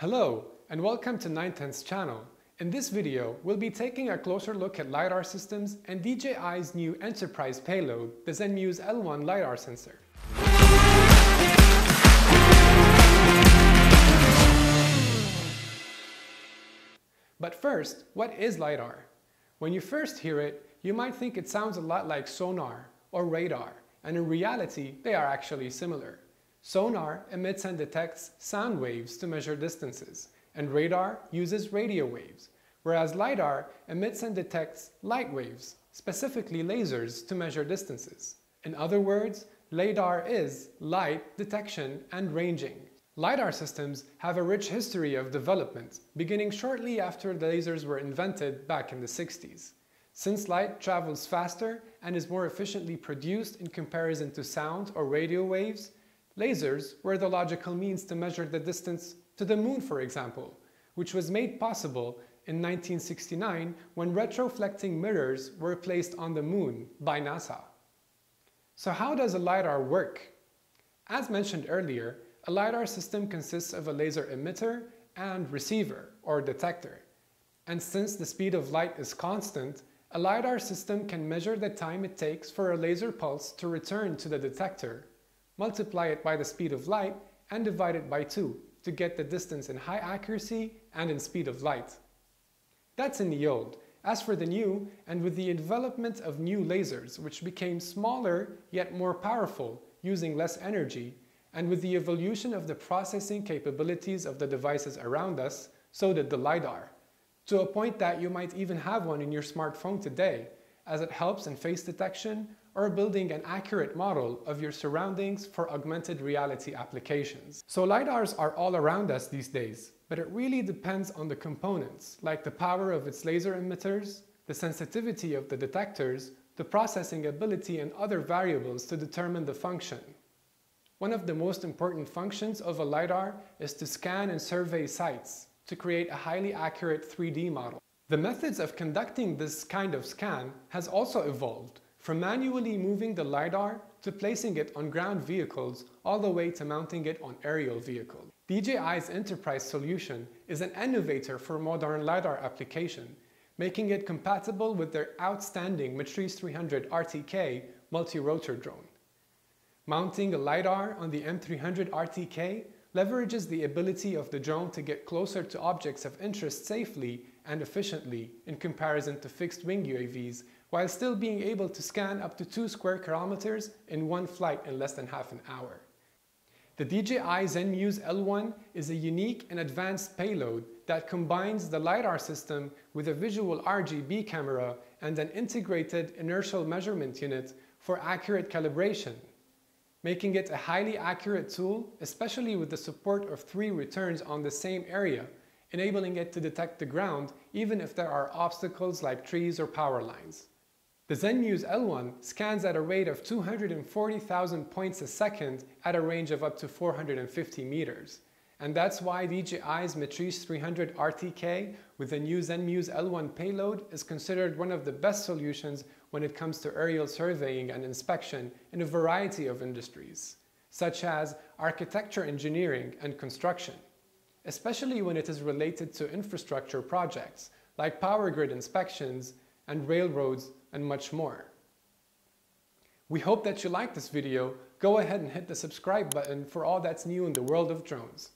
Hello, and welcome to NineTenths channel. In this video, we'll be taking a closer look at LiDAR systems and DJI's new enterprise payload, the Zenmuse L1 LiDAR sensor. But first, what is LiDAR? When you first hear it, you might think it sounds a lot like sonar or radar, and in reality, they are actually similar. Sonar emits and detects sound waves to measure distances, and radar uses radio waves, whereas LiDAR emits and detects light waves, specifically lasers, to measure distances. In other words, LiDAR is light detection and ranging. LiDAR systems have a rich history of development, beginning shortly after lasers were invented back in the 60s. Since light travels faster and is more efficiently produced in comparison to sound or radio waves, lasers were the logical means to measure the distance to the moon, for example, which was made possible in 1969 when retroflecting mirrors were placed on the moon by NASA. So how does a LiDAR work? As mentioned earlier, a LiDAR system consists of a laser emitter and receiver, or detector. And since the speed of light is constant, a LiDAR system can measure the time it takes for a laser pulse to return to the detector, multiply it by the speed of light, and divide it by 2 to get the distance in high accuracy and in speed of light. That's in the old. As for the new, and with the development of new lasers, which became smaller yet more powerful, using less energy, and with the evolution of the processing capabilities of the devices around us, so did the LiDAR. To a point that you might even have one in your smartphone today, as it helps in face detection or building an accurate model of your surroundings for augmented reality applications. So LiDARs are all around us these days, but it really depends on the components, like the power of its laser emitters, the sensitivity of the detectors, the processing ability and other variables to determine the function. One of the most important functions of a LiDAR is to scan and survey sites to create a highly accurate 3D model. The methods of conducting this kind of scan has also evolved, from manually moving the LiDAR to placing it on ground vehicles all the way to mounting it on aerial vehicles. DJI's enterprise solution is an innovator for modern LiDAR application, making it compatible with their outstanding Matrice 300 RTK multi-rotor drone. Mounting a LiDAR on the M300 RTK leverages the ability of the drone to get closer to objects of interest safely and efficiently in comparison to fixed-wing UAVs while still being able to scan up to 2 square kilometers in one flight in less than half an hour. The DJI Zenmuse L1 is a unique and advanced payload that combines the LiDAR system with a visual RGB camera and an integrated inertial measurement unit for accurate calibration, making it a highly accurate tool, especially with the support of three returns on the same area, enabling it to detect the ground even if there are obstacles like trees or power lines. The Zenmuse L1 scans at a rate of 240,000 points a second at a range of up to 450 meters. And that's why DJI's Matrice 300 RTK with the new Zenmuse L1 payload is considered one of the best solutions when it comes to aerial surveying and inspection in a variety of industries, such as architecture engineering and construction, especially when it is related to infrastructure projects like power grid inspections and railroads and much more. We hope that you liked this video. Go ahead and hit the subscribe button for all that's new in the world of drones.